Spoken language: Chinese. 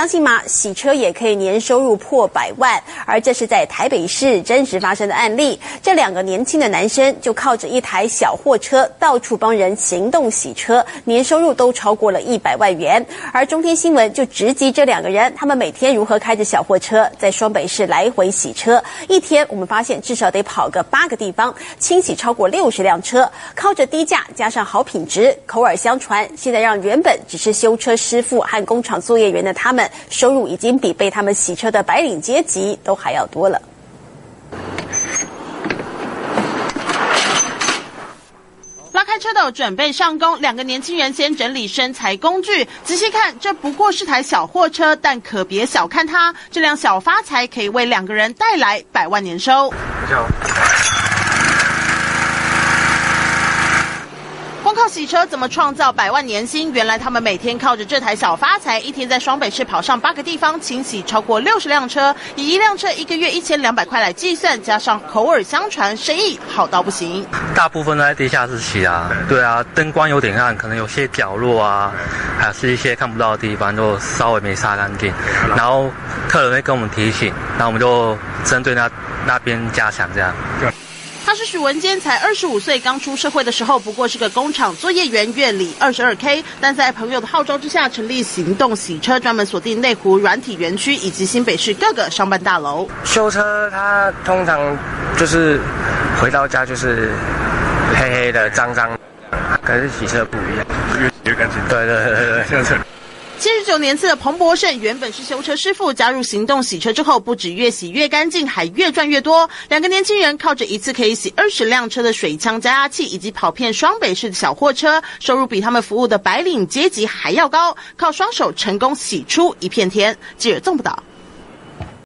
相信吗？洗车也可以年收入破百万，而这是在台北市真实发生的案例。这两个年轻的男生就靠着一台小货车到处帮人行动洗车，年收入都超过了一百万元。而中天新闻就直击这两个人，他们每天如何开着小货车在双北市来回洗车。一天，我们发现至少得跑个八个地方，清洗超过六十辆车，靠着低价加上好品质，口耳相传，现在让原本只是修车师傅和工厂作业员的他们，收入已经比被他们洗车的白领阶级都还要多了。拉开车斗，准备上工。两个年轻人先整理身材工具，仔细看，这不过是台小货车，但可别小看它，这辆小发财可以为两个人带来百万年收。靠洗车怎么创造百万年薪？原来他们每天靠着这台小发财，一天在双北市跑上八个地方，清洗超过六十辆车，以一辆车一个月一千两百块来计算，加上口耳相传，生意好到不行。大部分都在地下室洗啊，对啊，灯光有点暗，可能有些角落啊，还是一些看不到的地方，就稍微没擦干净。然后客人会跟我们提醒，然后我们就针对那那边加强这样。是许文坚，才二十五岁，刚出社会的时候不过是个工厂作业员，月里二十二 K。但在朋友的号召之下，成立行动洗车，专门锁定内湖软体园区以及新北市各个商办大楼。修车，他通常就是回到家就是黑黑的、脏脏，可是洗车不一样，越洗越干净。对对对对，就是。七十九年次的彭博胜原本是修车师傅，加入行动洗车之后，不止越洗越干净，还越赚越多。两个年轻人靠着一次可以洗二十辆车的水枪加压器，以及跑遍双北市的小货车，收入比他们服务的白领阶级还要高，靠双手成功洗出一片天。记者纵不到。